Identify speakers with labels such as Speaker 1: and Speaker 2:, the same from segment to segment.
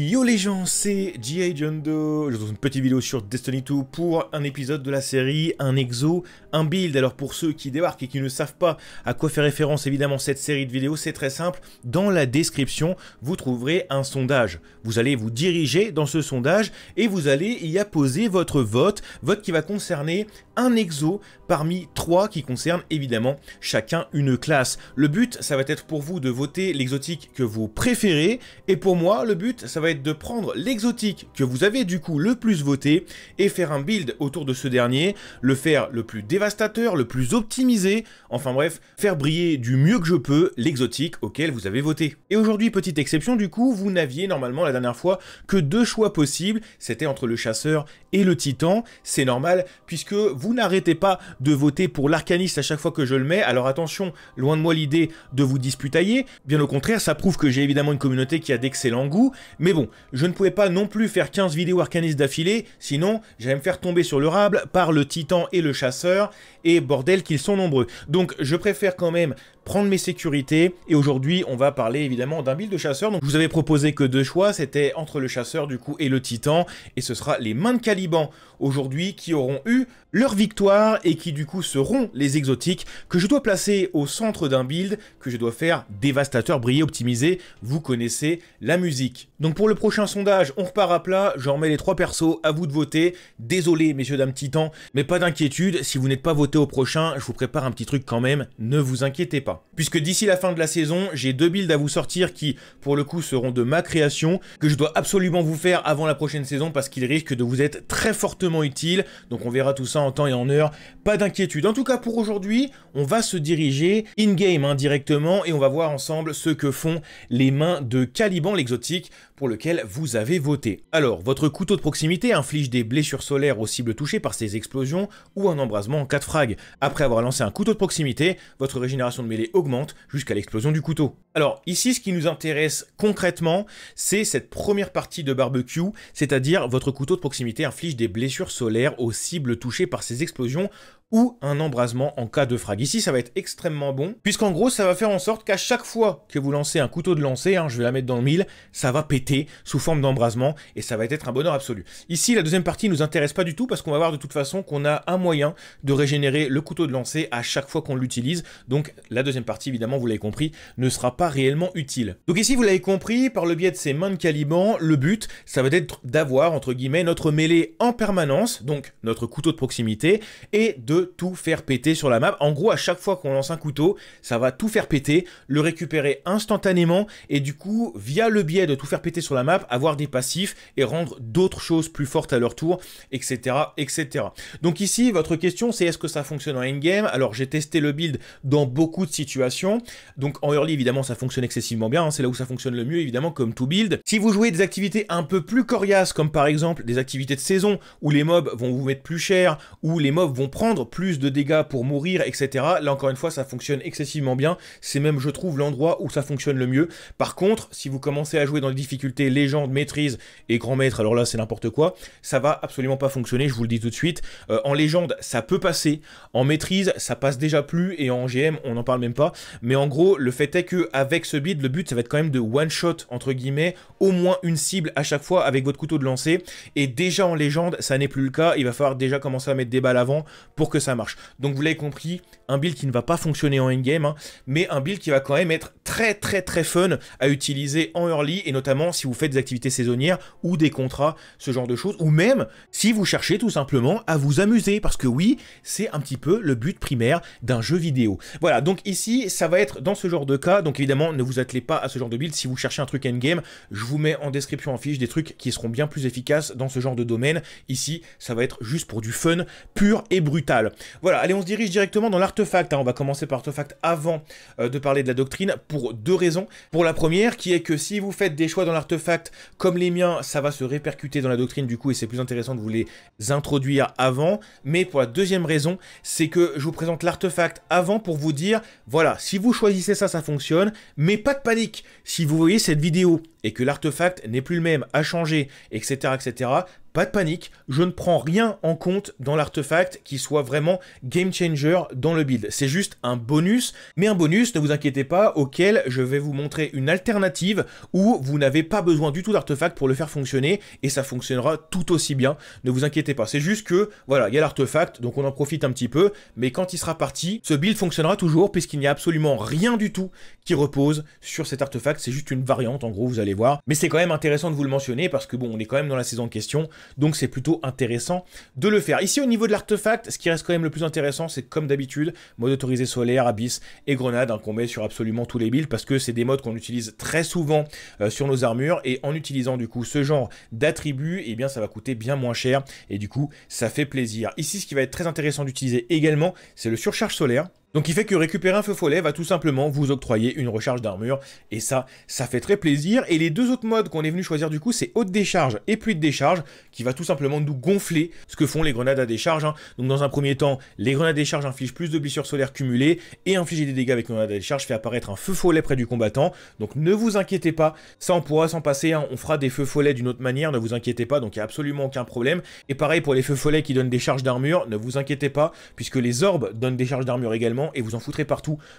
Speaker 1: Yo les gens, c'est G.I. John Doe, je vous une petite vidéo sur Destiny 2 pour un épisode de la série, un exo, un build. Alors pour ceux qui débarquent et qui ne savent pas à quoi fait référence évidemment cette série de vidéos, c'est très simple. Dans la description, vous trouverez un sondage. Vous allez vous diriger dans ce sondage et vous allez y apposer votre vote, vote qui va concerner un exo parmi trois qui concernent évidemment chacun une classe. Le but, ça va être pour vous de voter l'exotique que vous préférez. Et pour moi, le but, ça va être de prendre l'exotique que vous avez du coup le plus voté et faire un build autour de ce dernier, le faire le plus dévastateur, le plus optimisé, enfin bref, faire briller du mieux que je peux l'exotique auquel vous avez voté. Et aujourd'hui, petite exception, du coup, vous n'aviez normalement la dernière fois que deux choix possibles, c'était entre le chasseur et le titan, c'est normal puisque vous n'arrêtez pas de voter pour l'arcaniste à chaque fois que je le mets, alors attention, loin de moi l'idée de vous disputailler, bien au contraire, ça prouve que j'ai évidemment une communauté qui a d'excellent goût, mais bon, je ne pouvais pas non plus faire 15 vidéos arcanistes d'affilée, sinon j'allais me faire tomber sur le rable par le titan et le chasseur, et bordel qu'ils sont nombreux. Donc je préfère quand même prendre mes sécurités, et aujourd'hui on va parler évidemment d'un build de chasseur. Donc je vous avais proposé que deux choix, c'était entre le chasseur du coup et le titan, et ce sera les mains de Caliban aujourd'hui qui auront eu leur victoire et qui du coup seront les exotiques que je dois placer au centre d'un build que je dois faire dévastateur, briller, optimiser. Vous connaissez la musique. Donc pour le prochain sondage, on repart à plat, j'en remets les trois persos, à vous de voter. Désolé messieurs dames titans, mais pas d'inquiétude, si vous n'êtes pas voté au prochain, je vous prépare un petit truc quand même, ne vous inquiétez pas. Puisque d'ici la fin de la saison, j'ai deux builds à vous sortir qui pour le coup seront de ma création, que je dois absolument vous faire avant la prochaine saison parce qu'ils risquent de vous être très fortement utiles, donc on verra tout ça en temps et en heure, pas d'inquiétude. En tout cas pour aujourd'hui, on va se diriger in-game indirectement et on va voir ensemble ce que font les mains de Caliban l'exotique pour lequel vous avez voté. Alors, votre couteau de proximité inflige des blessures solaires aux cibles touchées par ces explosions ou un embrasement en cas de frag. Après avoir lancé un couteau de proximité, votre régénération de mêlée augmente jusqu'à l'explosion du couteau. Alors, ici, ce qui nous intéresse concrètement, c'est cette première partie de barbecue, c'est-à-dire votre couteau de proximité inflige des blessures solaires aux cibles touchées par ces explosions ou un embrasement en cas de frag. Ici, ça va être extrêmement bon, puisqu'en gros, ça va faire en sorte qu'à chaque fois que vous lancez un couteau de lancer, hein, je vais la mettre dans le mille, ça va péter sous forme d'embrasement, et ça va être un bonheur absolu. Ici, la deuxième partie nous intéresse pas du tout, parce qu'on va voir de toute façon qu'on a un moyen de régénérer le couteau de lancer à chaque fois qu'on l'utilise, donc la deuxième partie, évidemment, vous l'avez compris, ne sera pas réellement utile. Donc ici, vous l'avez compris, par le biais de ces mains de caliban, le but, ça va être d'avoir, entre guillemets, notre mêlée en permanence, donc notre couteau de proximité, et de tout faire péter sur la map. En gros, à chaque fois qu'on lance un couteau, ça va tout faire péter, le récupérer instantanément et du coup, via le biais de tout faire péter sur la map, avoir des passifs et rendre d'autres choses plus fortes à leur tour, etc., etc. Donc ici, votre question, c'est est-ce que ça fonctionne en endgame? Alors, j'ai testé le build dans beaucoup de situations. Donc en early, évidemment, ça fonctionne excessivement bien. Hein. c'est là où ça fonctionne le mieux, évidemment, comme tout build. Si vous jouez des activités un peu plus coriaces, comme par exemple des activités de saison, où les mobs vont vous mettre plus cher, où les mobs vont prendre plus de dégâts pour mourir, etc. Là encore une fois, ça fonctionne excessivement bien. C'est même, je trouve, l'endroit où ça fonctionne le mieux. Par contre, si vous commencez à jouer dans les difficultés légende, maîtrise et grand maître, alors là c'est n'importe quoi, ça va absolument pas fonctionner, je vous le dis tout de suite. Euh, en légende, ça peut passer. En maîtrise, ça passe déjà plus. Et en GM, on n'en parle même pas. Mais en gros, le fait est que avec ce build, le but, ça va être quand même de one-shot, entre guillemets, au moins une cible à chaque fois avec votre couteau de lancer. Et déjà en légende, ça n'est plus le cas. Il va falloir déjà commencer à mettre des balles avant pour que ça marche. Donc vous l'avez compris, un build qui ne va pas fonctionner en endgame, hein, mais un build qui va quand même être très très très fun à utiliser en early, et notamment si vous faites des activités saisonnières ou des contrats, ce genre de choses, ou même si vous cherchez tout simplement à vous amuser, parce que oui, c'est un petit peu le but primaire d'un jeu vidéo. Voilà, donc ici, ça va être dans ce genre de cas, donc évidemment, ne vous attelez pas à ce genre de build, si vous cherchez un truc endgame, je vous mets en description en fiche des trucs qui seront bien plus efficaces dans ce genre de domaine. Ici, ça va être juste pour du fun pur et brutal. Voilà, allez, on se dirige directement dans l'artefact. Hein. On va commencer par l'artefact avant euh, de parler de la doctrine deux raisons. Pour la première, qui est que si vous faites des choix dans l'artefact comme les miens, ça va se répercuter dans la doctrine du coup et c'est plus intéressant de vous les introduire avant. Mais pour la deuxième raison, c'est que je vous présente l'artefact avant pour vous dire, voilà, si vous choisissez ça, ça fonctionne, mais pas de panique. Si vous voyez cette vidéo et que l'artefact n'est plus le même, a changé, etc., etc., pas de panique, je ne prends rien en compte dans l'artefact qui soit vraiment game changer dans le build. C'est juste un bonus, mais un bonus, ne vous inquiétez pas, auquel je vais vous montrer une alternative où vous n'avez pas besoin du tout d'artefact pour le faire fonctionner et ça fonctionnera tout aussi bien. Ne vous inquiétez pas. C'est juste que, voilà, il y a l'artefact, donc on en profite un petit peu, mais quand il sera parti, ce build fonctionnera toujours puisqu'il n'y a absolument rien du tout qui repose sur cet artefact. C'est juste une variante, en gros, vous allez voir. Mais c'est quand même intéressant de vous le mentionner parce que bon, on est quand même dans la saison en question donc c'est plutôt intéressant de le faire. Ici au niveau de l'artefact, ce qui reste quand même le plus intéressant, c'est comme d'habitude, mode autorisé solaire, abyss et grenade, hein, qu'on met sur absolument tous les builds, parce que c'est des modes qu'on utilise très souvent euh, sur nos armures, et en utilisant du coup ce genre d'attributs, eh bien ça va coûter bien moins cher, et du coup ça fait plaisir. Ici ce qui va être très intéressant d'utiliser également, c'est le surcharge solaire. Donc il fait que récupérer un feu follet va tout simplement vous octroyer une recharge d'armure, et ça, ça fait très plaisir. Et les deux autres modes qu'on est venu choisir du coup, c'est haute décharge et pluie de décharge, qui va tout simplement nous gonfler ce que font les grenades à décharge. Hein. Donc dans un premier temps, les grenades à décharge infligent plus de blessures solaires cumulées, et infliger des dégâts avec une grenade à décharge fait apparaître un feu follet près du combattant. Donc ne vous inquiétez pas, ça on pourra s'en passer, hein. on fera des feux follets d'une autre manière, ne vous inquiétez pas, donc il n'y a absolument aucun problème. Et pareil pour les feux follets qui donnent des charges d'armure, ne vous inquiétez pas, puisque les orbes donnent des charges d'armure également, et vous en foutrez pas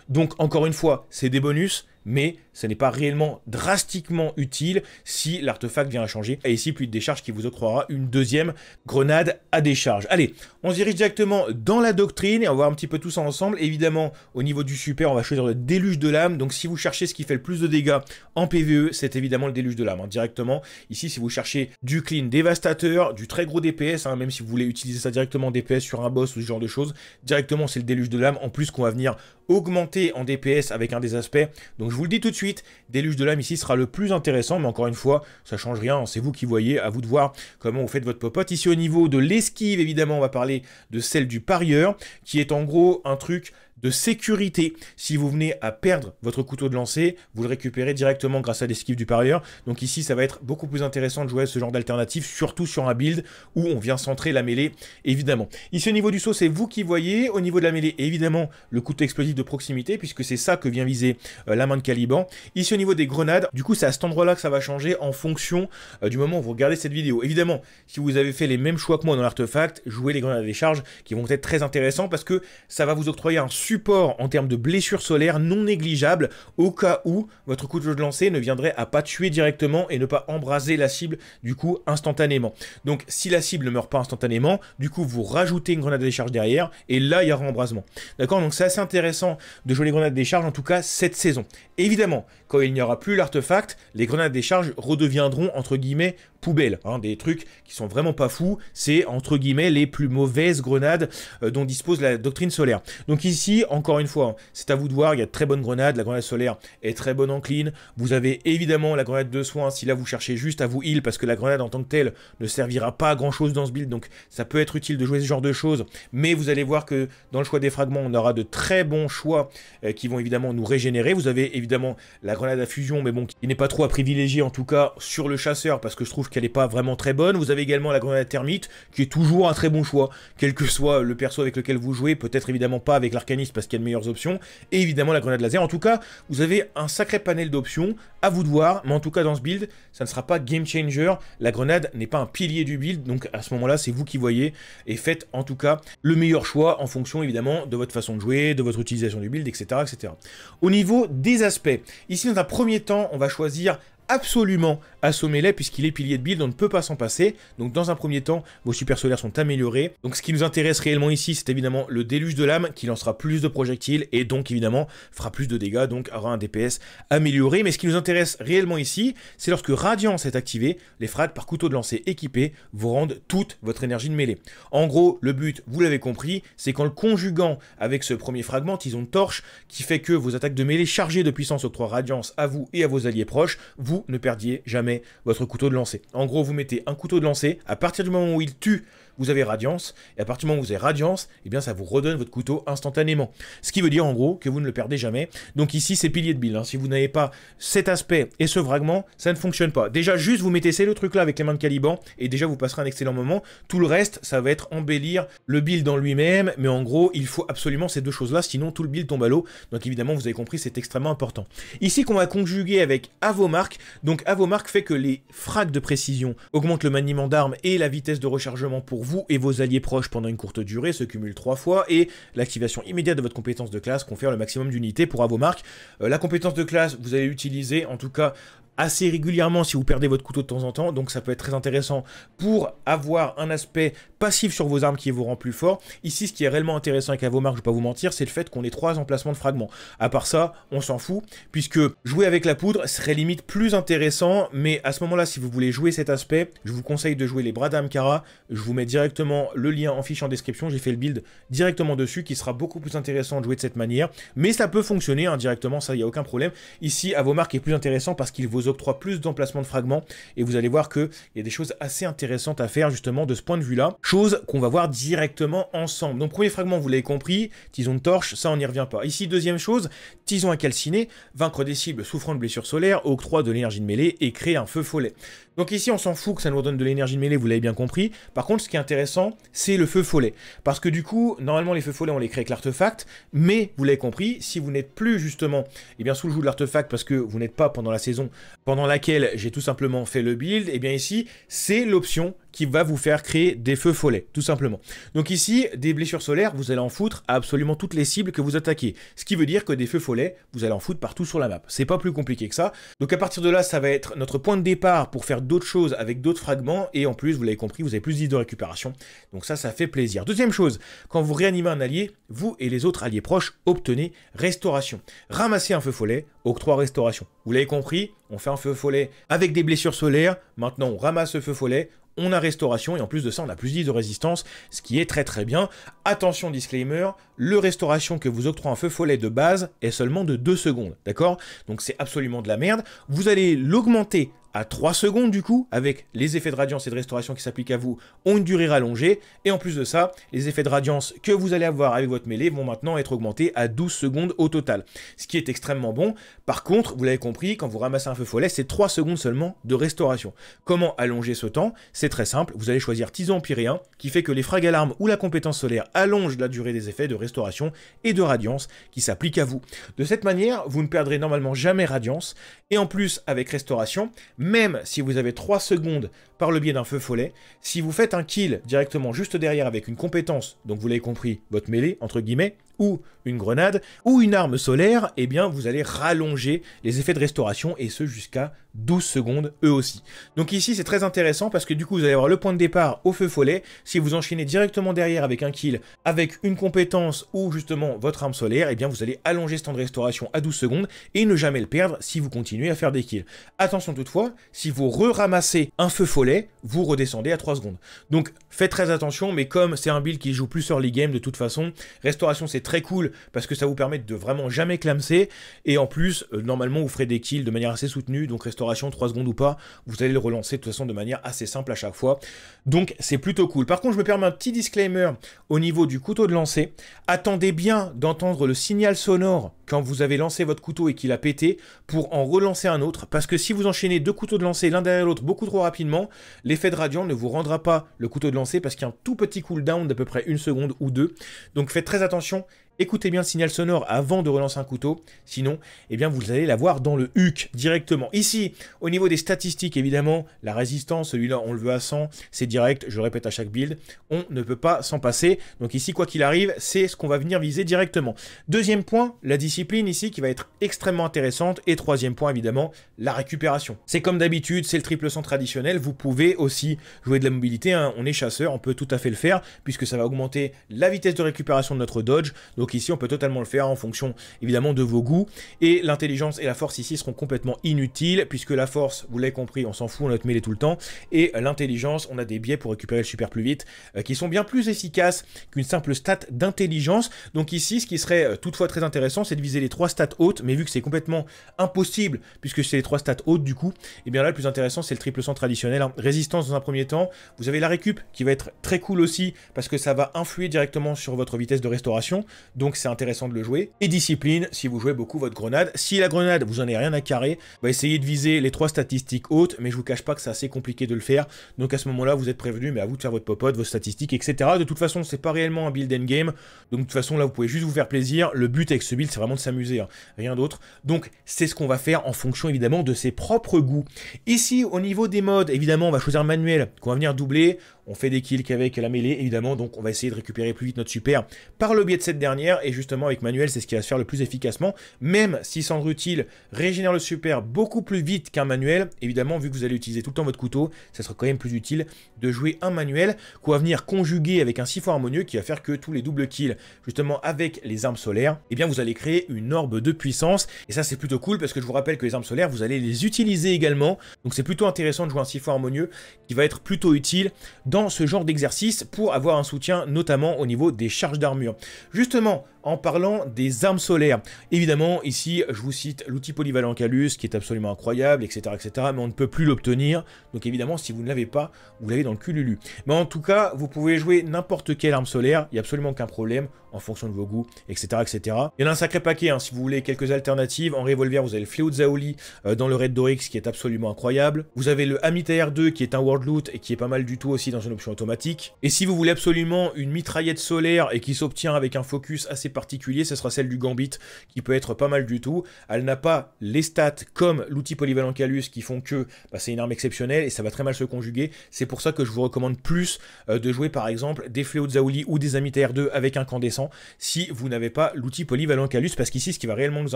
Speaker 1: donc encore une fois, c'est des bonus, mais ce n'est pas réellement drastiquement utile si l'artefact vient à changer. Et ici, plus de décharge qui vous octroiera une deuxième grenade à décharge. Allez, on se dirige directement dans la doctrine et on va voir un petit peu tout ça ensemble. Évidemment, au niveau du super, on va choisir le déluge de l'âme. Donc si vous cherchez ce qui fait le plus de dégâts en PvE, c'est évidemment le déluge de l'âme, hein, directement. Ici, si vous cherchez du clean dévastateur, du très gros DPS, hein, même si vous voulez utiliser ça directement DPS sur un boss ou ce genre de choses, directement c'est le déluge de l'âme. En plus qu'on va venir augmenter en DPS avec un des aspects. Donc je vous le dis tout de suite, Déluge de l'âme ici sera le plus intéressant, mais encore une fois, ça change rien, c'est vous qui voyez, à vous de voir comment vous faites votre popote. Ici au niveau de l'esquive, évidemment, on va parler de celle du parieur, qui est en gros un truc de sécurité. Si vous venez à perdre votre couteau de lancer, vous le récupérez directement grâce à l'esquive du parieur. Donc ici, ça va être beaucoup plus intéressant de jouer ce genre d'alternative, surtout sur un build où on vient centrer la mêlée, évidemment. Ici, au niveau du saut, c'est vous qui voyez. Au niveau de la mêlée, évidemment, le couteau explosif de proximité, puisque c'est ça que vient viser euh, la main de Caliban. Ici, au niveau des grenades, du coup, c'est à cet endroit-là que ça va changer en fonction euh, du moment où vous regardez cette vidéo. Évidemment, si vous avez fait les mêmes choix que moi dans l'artefact, jouez les grenades à décharge qui vont être très intéressants parce que ça va vous octroyer un support en termes de blessures solaires non négligeables au cas où votre couteau de lancer ne viendrait à pas tuer directement et ne pas embraser la cible du coup instantanément. Donc si la cible ne meurt pas instantanément, du coup vous rajoutez une grenade de décharge derrière et là il y aura embrasement. D'accord? Donc c'est assez intéressant de jouer les grenades de décharge en tout cas cette saison. Évidemment, quand il n'y aura plus l'artefact, les grenades de décharge redeviendront entre guillemets poubelles, hein, des trucs qui sont vraiment pas fous, c'est entre guillemets les plus mauvaises grenades euh, dont dispose la doctrine solaire. Donc ici, encore une fois, hein, c'est à vous de voir, il y a de très bonnes grenades, la grenade solaire est très bonne en clean, vous avez évidemment la grenade de soin si là vous cherchez juste à vous heal, parce que la grenade en tant que telle ne servira pas à grand chose dans ce build, donc ça peut être utile de jouer ce genre de choses, mais vous allez voir que dans le choix des fragments, on aura de très bons choix euh, qui vont évidemment nous régénérer, vous avez évidemment la grenade à fusion, mais bon, qui n'est pas trop à privilégier en tout cas sur le chasseur, parce que je trouve qu'elle n'est pas vraiment très bonne. Vous avez également la grenade thermite, qui est toujours un très bon choix, quel que soit le perso avec lequel vous jouez, peut-être évidemment pas avec l'arcaniste parce qu'il y a de meilleures options, et évidemment la grenade laser. En tout cas, vous avez un sacré panel d'options, à vous de voir, mais en tout cas dans ce build, ça ne sera pas game changer, la grenade n'est pas un pilier du build, donc à ce moment-là, c'est vous qui voyez, et faites en tout cas le meilleur choix en fonction évidemment de votre façon de jouer, de votre utilisation du build, etc. etc. Au niveau des aspects, ici dans un premier temps, on va choisir absolument assommer-les puisqu'il est pilier de build, on ne peut pas s'en passer. Donc dans un premier temps, vos super solaires sont améliorés. Donc ce qui nous intéresse réellement ici, c'est évidemment le déluge de l'âme qui lancera plus de projectiles et donc évidemment fera plus de dégâts, donc aura un DPS amélioré. Mais ce qui nous intéresse réellement ici, c'est lorsque Radiance est activé, les frags par couteau de lancer équipé vous rendent toute votre énergie de mêlée. En gros, le but, vous l'avez compris, c'est qu'en le conjuguant avec ce premier fragment, ils ont torche, qui fait que vos attaques de mêlée chargées de puissance octroient Radiance à vous et à vos alliés proches, vous ne perdiez jamais votre couteau de lancer. En gros, vous mettez un couteau de lancer, à partir du moment où il tue vous avez Radiance, et à partir du moment où vous avez Radiance, eh bien ça vous redonne votre couteau instantanément. Ce qui veut dire en gros que vous ne le perdez jamais. Donc ici c'est pilier de build, hein. si vous n'avez pas cet aspect et ce fragment, ça ne fonctionne pas. Déjà juste vous mettez ces le truc là avec les mains de Caliban, et déjà vous passerez un excellent moment. Tout le reste, ça va être embellir le build en lui-même, mais en gros, il faut absolument ces deux choses-là, sinon tout le build tombe à l'eau. Donc évidemment, vous avez compris, c'est extrêmement important. Ici qu'on va conjuguer avec Avomark, donc Avomark fait que les frags de précision augmentent le maniement d'armes et la vitesse de rechargement pour vous et vos alliés proches pendant une courte durée, se cumule trois fois, et l'activation immédiate de votre compétence de classe confère le maximum d'unités pour Avomark. Euh, la compétence de classe, vous allez l'utiliser en tout cas assez régulièrement si vous perdez votre couteau de temps en temps, donc ça peut être très intéressant pour avoir un aspect passif sur vos armes qui vous rend plus fort. Ici, ce qui est réellement intéressant avec Avomar, je vais pas vous mentir, c'est le fait qu'on ait trois emplacements de fragments. À part ça, on s'en fout, puisque jouer avec la poudre serait limite plus intéressant, mais à ce moment-là, si vous voulez jouer cet aspect, je vous conseille de jouer les bras d'Amkara, je vous mets directement le lien en fiche en description, j'ai fait le build directement dessus, qui sera beaucoup plus intéressant de jouer de cette manière, mais ça peut fonctionner indirectement, ça, il n'y a aucun problème. Ici, Avomar est plus intéressant parce qu'il vous octroie plus d'emplacements de fragments et vous allez voir qu'il y a des choses assez intéressantes à faire justement de ce point de vue-là. Chose qu'on va voir directement ensemble. Donc premier fragment, vous l'avez compris, tison de torche, ça on n'y revient pas. Ici, deuxième chose, tison incalciné, vaincre des cibles souffrant de blessures solaires, octroi de l'énergie de mêlée et créer un feu follet. Donc ici, on s'en fout que ça nous donne de l'énergie de mêlée, vous l'avez bien compris. Par contre, ce qui est intéressant, c'est le feu follet. Parce que du coup, normalement, les feux follets, on les crée avec l'artefact, mais vous l'avez compris, si vous n'êtes plus justement eh bien, sous le joug de l'artefact parce que vous n'êtes pas pendant la saison pendant laquelle j'ai tout simplement fait le build, et eh bien ici, c'est l'option qui va vous faire créer des feux follets, tout simplement. Donc ici, des blessures solaires, vous allez en foutre à absolument toutes les cibles que vous attaquez. Ce qui veut dire que des feux follets, vous allez en foutre partout sur la map. C'est pas plus compliqué que ça. Donc à partir de là, ça va être notre point de départ pour faire d'autres choses avec d'autres fragments. Et en plus, vous l'avez compris, vous avez plus de récupération. Donc ça, ça fait plaisir. Deuxième chose, quand vous réanimez un allié, vous et les autres alliés proches obtenez restauration. Ramassez un feu follet, octroi restauration. Vous l'avez compris, on fait un feu follet avec des blessures solaires. Maintenant, on ramasse ce feu follet, on a restauration et en plus de ça on a plus 10 de résistance, ce qui est très très bien. Attention disclaimer, le restauration que vous octroie un feu follet de base est seulement de 2 secondes, d'accord? Donc c'est absolument de la merde. Vous allez l'augmenter à 3 secondes du coup, avec les effets de radiance et de restauration qui s'appliquent à vous, ont une durée rallongée, et en plus de ça, les effets de radiance que vous allez avoir avec votre mêlée vont maintenant être augmentés à 12 secondes au total, ce qui est extrêmement bon. Par contre, vous l'avez compris, quand vous ramassez un feu follet, c'est 3 secondes seulement de restauration. Comment allonger ce temps? C'est très simple, vous allez choisir Tison Empyréen, qui fait que les frags alarmes ou la compétence solaire allongent la durée des effets de restauration et de radiance qui s'appliquent à vous. De cette manière, vous ne perdrez normalement jamais radiance, et en plus, avec restauration, même si vous avez 3 secondes par le biais d'un feu follet, si vous faites un kill directement juste derrière avec une compétence, donc vous l'avez compris, votre mêlée, entre guillemets, ou une grenade, ou une arme solaire, eh bien vous allez rallonger les effets de restauration, et ce jusqu'à 12 secondes eux aussi. Donc ici c'est très intéressant parce que du coup vous allez avoir le point de départ au feu follet, si vous enchaînez directement derrière avec un kill, avec une compétence ou justement votre arme solaire, eh bien vous allez allonger ce temps de restauration à 12 secondes, et ne jamais le perdre si vous continuez à faire des kills. Attention toutefois, si vous re-ramassez un feu follet, vous redescendez à 3 secondes. Donc faites très attention, mais comme c'est un build qui joue plus early game de toute façon, restauration c'est très cool parce que ça vous permet de vraiment jamais clamser, et en plus, euh, normalement vous ferez des kills de manière assez soutenue, donc restauration 3 secondes ou pas, vous allez le relancer de toute façon de manière assez simple à chaque fois. Donc c'est plutôt cool. Par contre, je me permets un petit disclaimer au niveau du couteau de lancer. Attendez bien d'entendre le signal sonore quand vous avez lancé votre couteau et qu'il a pété pour en relancer un autre, parce que si vous enchaînez deux couteaux de lancer l'un derrière l'autre beaucoup trop rapidement, l'effet de radiant ne vous rendra pas le couteau de lancer parce qu'il y a un tout petit cooldown d'à peu près une seconde ou deux. Donc faites très attention Écoutez bien le signal sonore avant de relancer un couteau, sinon, eh bien, vous allez l'avoir dans le HUC directement. Ici, au niveau des statistiques, évidemment, la résistance, celui-là, on le veut à 100, c'est direct, je répète à chaque build, on ne peut pas s'en passer. Donc ici, quoi qu'il arrive, c'est ce qu'on va venir viser directement. Deuxième point, la discipline ici qui va être extrêmement intéressante. Et troisième point, évidemment, la récupération. C'est comme d'habitude, c'est le triple son traditionnel. Vous pouvez aussi jouer de la mobilité, hein. on est chasseur, on peut tout à fait le faire, puisque ça va augmenter la vitesse de récupération de notre dodge. Donc Donc ici, on peut totalement le faire en fonction évidemment de vos goûts. Et l'intelligence et la force ici seront complètement inutiles, puisque la force, vous l'avez compris, on s'en fout, on notre mêlée tout le temps. Et l'intelligence, on a des biais pour récupérer le super plus vite, euh, qui sont bien plus efficaces qu'une simple stat d'intelligence. Donc ici, ce qui serait euh, toutefois très intéressant, c'est de viser les trois stats hautes, mais vu que c'est complètement impossible, puisque c'est les trois stats hautes du coup, et eh bien là, le plus intéressant, c'est le triple sang traditionnel. Hein. Résistance dans un premier temps, vous avez la récup, qui va être très cool aussi, parce que ça va influer directement sur votre vitesse de restauration, donc c'est intéressant de le jouer. Et discipline, si vous jouez beaucoup votre grenade. Si la grenade, vous en avez rien à carrer, va essayer de viser les trois statistiques hautes, mais je vous cache pas que c'est assez compliqué de le faire. Donc à ce moment-là, vous êtes prévenu, mais à vous de faire votre popote, vos statistiques, etc. De toute façon, c'est pas réellement un build endgame. Donc de toute façon, là, vous pouvez juste vous faire plaisir. Le but avec ce build, c'est vraiment de s'amuser, hein. rien d'autre. Donc c'est ce qu'on va faire en fonction évidemment de ses propres goûts. Ici, au niveau des modes, évidemment, on va choisir manuel qu'on va venir doubler on fait des kills qu'avec la mêlée, évidemment, donc on va essayer de récupérer plus vite notre super par le biais de cette dernière, et justement avec manuel, c'est ce qui va se faire le plus efficacement, même si Cendre Utile régénère le super beaucoup plus vite qu'un manuel, évidemment, vu que vous allez utiliser tout le temps votre couteau, ça sera quand même plus utile de jouer un manuel, qu'on va venir conjuguer avec un siphon harmonieux qui va faire que tous les doubles kills, justement avec les armes solaires, eh bien vous allez créer une orbe de puissance, et ça c'est plutôt cool, parce que je vous rappelle que les armes solaires, vous allez les utiliser également, donc c'est plutôt intéressant de jouer un siphon harmonieux qui va être plutôt utile dans ce genre d'exercice pour avoir un soutien notamment au niveau des charges d'armure. Justement, en parlant des armes solaires. Évidemment, ici, je vous cite l'outil polyvalent Calus, qui est absolument incroyable, etc., etc., mais on ne peut plus l'obtenir. Donc évidemment, si vous ne l'avez pas, vous l'avez dans le cululu. Mais en tout cas, vous pouvez jouer n'importe quelle arme solaire, il n'y a absolument aucun problème, en fonction de vos goûts, etc., etc. Il y en a un sacré paquet, hein, si vous voulez quelques alternatives. En revolver, vous avez le Fléau de Zaoli euh, dans le Red Dorix, qui est absolument incroyable. Vous avez le Amita R2, qui est un World Loot, et qui est pas mal du tout aussi dans une option automatique. Et si vous voulez absolument une mitraillette solaire, et qui s'obtient avec un focus assez particulier, ce sera celle du Gambit, qui peut être pas mal du tout. Elle n'a pas les stats comme l'outil polyvalent Calus qui font que bah, c'est une arme exceptionnelle et ça va très mal se conjuguer. C'est pour ça que je vous recommande plus euh, de jouer par exemple des Fléaux de Zaoli ou des Amita R2 avec incandescent si vous n'avez pas l'outil polyvalent Calus, parce qu'ici ce qui va réellement nous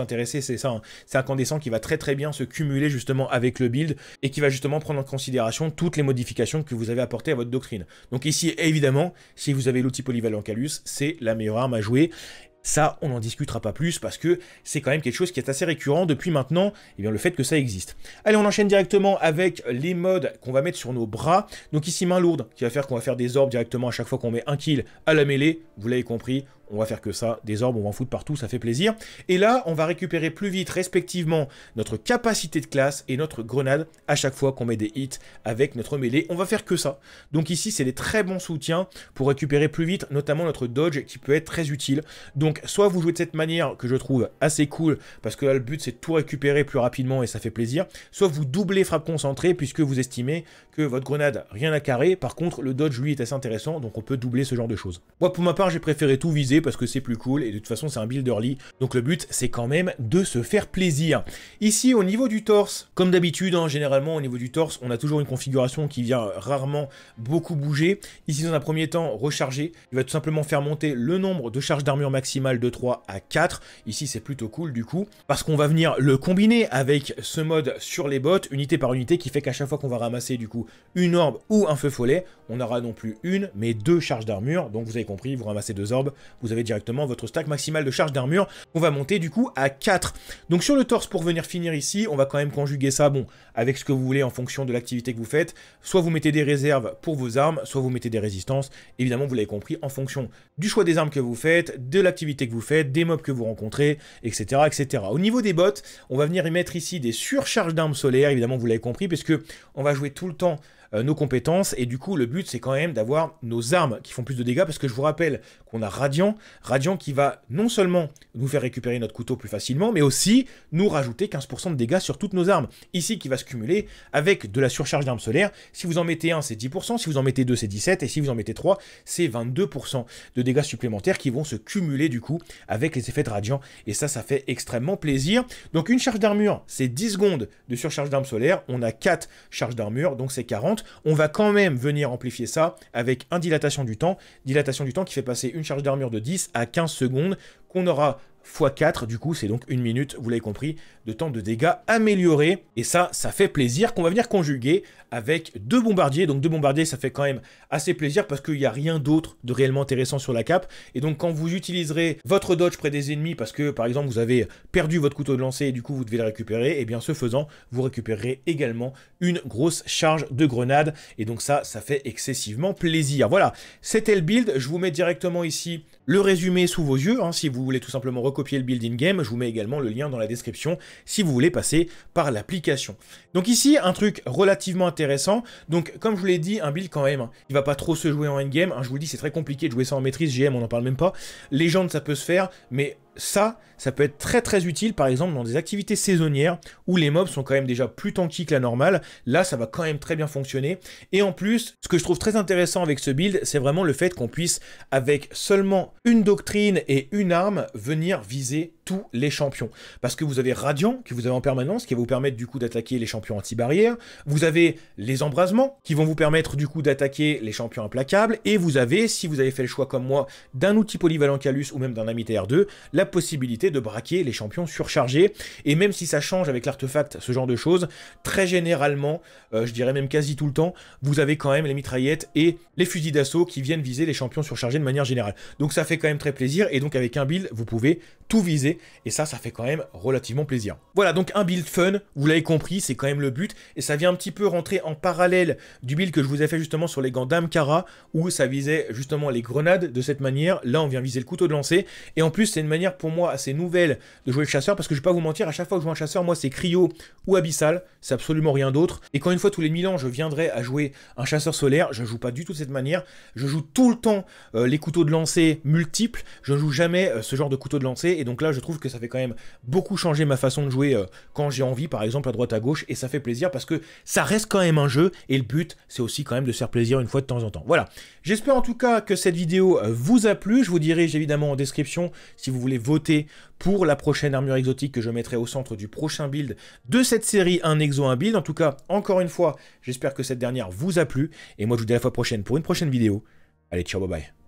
Speaker 1: intéresser c'est ça, hein. c'est un incandescent qui va très très bien se cumuler justement avec le build et qui va justement prendre en considération toutes les modifications que vous avez apportées à votre doctrine. Donc ici évidemment, si vous avez l'outil polyvalent Calus, c'est la meilleure arme à jouer ça, on n'en discutera pas plus parce que c'est quand même quelque chose qui est assez récurrent depuis maintenant, eh bien le fait que ça existe. Allez, on enchaîne directement avec les modes qu'on va mettre sur nos bras. Donc ici, main lourde, qui va faire qu'on va faire des orbes directement à chaque fois qu'on met un kill à la mêlée. Vous l'avez compris, on va faire que ça, des orbes, on va en foutre partout, ça fait plaisir. Et là, on va récupérer plus vite, respectivement, notre capacité de classe et notre grenade à chaque fois qu'on met des hits avec notre mêlée. On va faire que ça. Donc ici, c'est des très bons soutiens pour récupérer plus vite, notamment notre dodge qui peut être très utile. Donc, soit vous jouez de cette manière que je trouve assez cool, parce que là, le but, c'est de tout récupérer plus rapidement et ça fait plaisir. Soit vous doublez frappe concentrée, puisque vous estimez que votre grenade, rien à carrer. Par contre, le dodge, lui, est assez intéressant, donc on peut doubler ce genre de choses. Moi, pour ma part, j'ai préféré tout viser parce que c'est plus cool et de toute façon c'est un build early. Donc le but c'est quand même de se faire plaisir. Ici au niveau du torse, comme d'habitude, hein, généralement au niveau du torse, on a toujours une configuration qui vient rarement beaucoup bouger. Ici dans un premier temps, recharger, il va tout simplement faire monter le nombre de charges d'armure maximale de 3 à 4. Ici c'est plutôt cool du coup, parce qu'on va venir le combiner avec ce mode sur les bottes, unité par unité, qui fait qu'à chaque fois qu'on va ramasser du coup une orbe ou un feu follet, on aura non plus une, mais deux charges d'armure. Donc vous avez compris, vous ramassez deux orbes, vous avez directement votre stack maximal de charge d'armure. On va monter du coup à 4. Donc sur le torse, pour venir finir ici, on va quand même conjuguer ça, bon, avec ce que vous voulez en fonction de l'activité que vous faites. Soit vous mettez des réserves pour vos armes, soit vous mettez des résistances. Évidemment, vous l'avez compris, en fonction du choix des armes que vous faites, de l'activité que vous faites, des mobs que vous rencontrez, etc. etc. Au niveau des bots, on va venir y mettre ici des surcharges d'armes solaires, évidemment vous l'avez compris, puisque on va jouer tout le temps nos compétences. Et du coup, le but, c'est quand même d'avoir nos armes qui font plus de dégâts, parce que je vous rappelle qu'on a Radiant, Radiant qui va non seulement nous faire récupérer notre couteau plus facilement, mais aussi nous rajouter 15% de dégâts sur toutes nos armes. Ici, qui va se cumuler avec de la surcharge d'armes solaires. Si vous en mettez un, c'est 10%, si vous en mettez deux, c'est 17%, et si vous en mettez 3, c'est 22% de dégâts supplémentaires qui vont se cumuler du coup avec les effets de Radiant. Et ça, ça fait extrêmement plaisir. Donc une charge d'armure, c'est 10 secondes de surcharge d'armes solaires. On a 4 charges d'armure, donc c'est 40 on va quand même venir amplifier ça avec un dilatation du temps, dilatation du temps qui fait passer une charge d'armure de 10 à 15 secondes qu'on aura x4, du coup c'est donc une minute, vous l'avez compris, de temps de dégâts amélioré. Et ça, ça fait plaisir qu'on va venir conjuguer avec deux bombardiers. Donc deux bombardiers, ça fait quand même assez plaisir parce qu'il n'y a rien d'autre de réellement intéressant sur la cape. Et donc quand vous utiliserez votre dodge près des ennemis parce que par exemple vous avez perdu votre couteau de lancer et du coup vous devez le récupérer, et eh bien ce faisant, vous récupérerez également une grosse charge de grenade. Et donc ça, ça fait excessivement plaisir. Voilà, c'était le build. Je vous mets directement ici le résumé sous vos yeux. Hein, si vous voulez tout simplement recopier le build in-game, je vous mets également le lien dans la description si vous voulez passer par l'application. Donc ici, un truc relativement intéressant. Donc comme je vous l'ai dit, un build quand même, hein, il va pas trop se jouer en endgame. Hein, je vous dis, c'est très compliqué de jouer ça en maîtrise. GM, on n'en parle même pas. Légende, ça peut se faire, mais ça, ça peut être très très utile par exemple dans des activités saisonnières où les mobs sont quand même déjà plus tanky que la normale. Là, ça va quand même très bien fonctionner. Et en plus, ce que je trouve très intéressant avec ce build, c'est vraiment le fait qu'on puisse, avec seulement une doctrine et une arme, venir viser tous les champions. Parce que vous avez Radiant, que vous avez en permanence, qui va vous permettre du coup d'attaquer les champions anti-barrières. Vous avez les embrasements, qui vont vous permettre du coup d'attaquer les champions implacables. Et vous avez, si vous avez fait le choix comme moi, d'un outil polyvalent Calus ou même d'un ami TR2, la possibilité de braquer les champions surchargés. Et même si ça change avec l'artefact, ce genre de choses, très généralement, euh, je dirais même quasi tout le temps, vous avez quand même les mitraillettes et les fusils d'assaut qui viennent viser les champions surchargés de manière générale. Donc ça fait quand même très plaisir. Et donc avec un build, vous pouvez tout viser. Et ça, ça fait quand même relativement plaisir. Voilà, donc un build fun, vous l'avez compris, c'est quand même le but. Et ça vient un petit peu rentrer en parallèle du build que je vous ai fait justement sur les gants d'Amkara, où ça visait justement les grenades de cette manière. Là, on vient viser le couteau de lancer. Et en plus, c'est une manière pour moi assez nouvelle de jouer le chasseur, parce que je vais pas vous mentir, à chaque fois que je joue un chasseur, moi, c'est cryo ou abyssal. C'est absolument rien d'autre. Et quand une fois tous les 1000 ans, je viendrai à jouer un chasseur solaire, je joue pas du tout de cette manière. Je joue tout le temps euh, les couteaux de lancer multiples. Je ne joue jamais euh, ce genre de couteau de lancer. Et donc là, je trouve que ça fait quand même beaucoup changer ma façon de jouer euh, quand j'ai envie, par exemple, à droite à gauche. Et ça fait plaisir parce que ça reste quand même un jeu. Et le but, c'est aussi quand même de se faire plaisir une fois de temps en temps. Voilà. J'espère en tout cas que cette vidéo vous a plu. Je vous dirige évidemment en description si vous voulez voter pour la prochaine armure exotique que je mettrai au centre du prochain build de cette série Un Exo, un build. En tout cas, encore une fois, j'espère que cette dernière vous a plu. Et moi, je vous dis à la fois prochaine pour une prochaine vidéo. Allez, ciao, bye bye.